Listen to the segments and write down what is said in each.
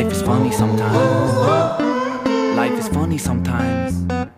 Life is funny sometimes. Life is funny sometimes.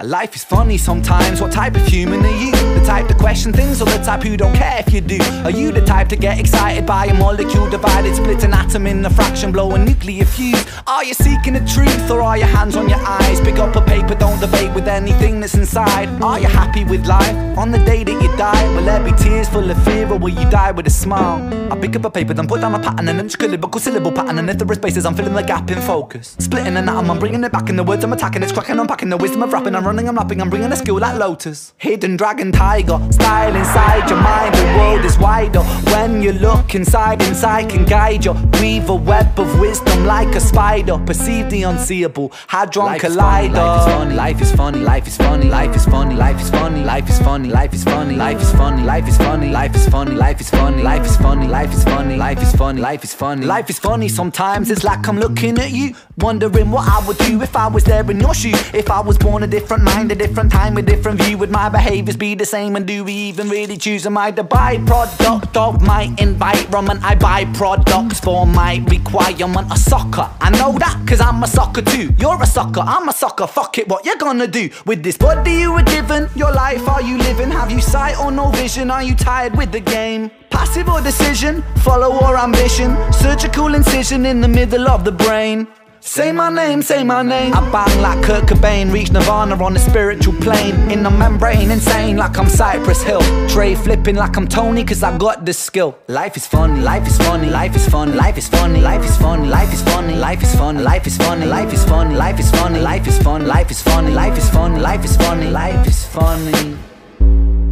Life is funny sometimes. What type of human are you? The type to question things or the type who don't care if you do? Are you the type to get excited by a molecule divided, split an atom in a fraction, blow a nuclear fuse? Are you seeking the truth or are your hands on your eyes? Pick up a paper, don't debate with anything that's inside. Are you happy with life on the day that you die? Will there be tears full of fear or will you die with a smile? I pick up a paper, then put down a pattern, an intricate syllable pattern. And if there are spaces, I'm filling the gap in focus. Splitting an atom, I'm bringing it back in the words I'm attacking. It's cracking, unpacking the wisdom of rapping. I'm running, I'm lapping, I'm bringing a skill like Lotus. Hidden dragon, tiger, style inside your mind. The world is wider when you look inside. Inside can guide you. Weave a web of wisdom like a spider. Perceive the unseeable. Hadron Life is collider. Life is funny, life is funny, life is funny, life is funny, life is funny, life is funny, life is funny, life is funny, life is funny, life is funny, life is funny, life is funny, life is funny, life is funny. Life is funny sometimes, it's like I'm looking at you Wondering what I would do if I was there in your shoes If I was born a different mind, a different time, a different view Would my behaviours be the same and do we even really choose? Am I the byproduct of my environment? I buy products for my requirement A sucker, I know that cause I'm a sucker too You're a sucker, I'm a sucker, fuck it, what you gonna do? With this body you were given, your life are you living? Have you sight or no vision? Are you tired with the game? Passive or decision, follow or ambition Surgical incision in the middle of the brain Say my name, say my name. I bang like Kurt Cobain, reach Nirvana on a spiritual plane. In the membrane, insane like I'm Cypress Hill. Trey flipping like I'm Tony, cause I got the skill. Life is funny, life is funny, life is funny, life is funny, life is funny, life is funny, life is funny, life is funny, life is funny, life is funny, life is fun, life is funny, life is fun, life is funny, life is funny.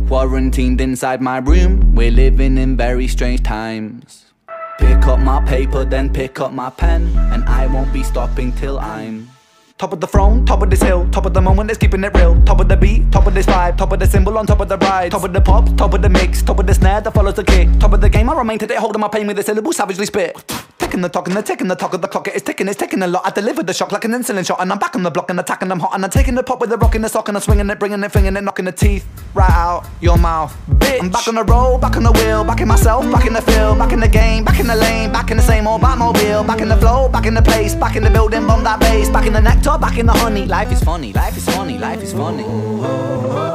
Quarantined inside my room, we're living in very strange times. Pick up my paper, then pick up my pen. And I won't be stopping till I'm Top of the throne, top of this hill Top of the moment, it's keeping it real Top of the beat, top of this vibe Top of the cymbal on top of the ride Top of the pop, top of the mix Top of the snare that follows the kick Top of the game, I remain today Holding my pain with a syllable, savagely spit Ticking the talk and the ticking the talk of the clock It is ticking, it's ticking a lot I deliver the shock like an insulin shot And I'm back on the block and attacking them hot And I'm taking the pop with the rock in the sock And I'm swinging it, bringing it, flinging it Knocking the teeth right out your mouth Bitch I'm back on the road, back on the wheel Back in myself, back in the field Back in the game, back in the lane Back in the same old Batmobile Back in the flow, back in the place Back in the building, bomb that base Back in the nectar, back in the honey Life is funny, life is funny, life is funny.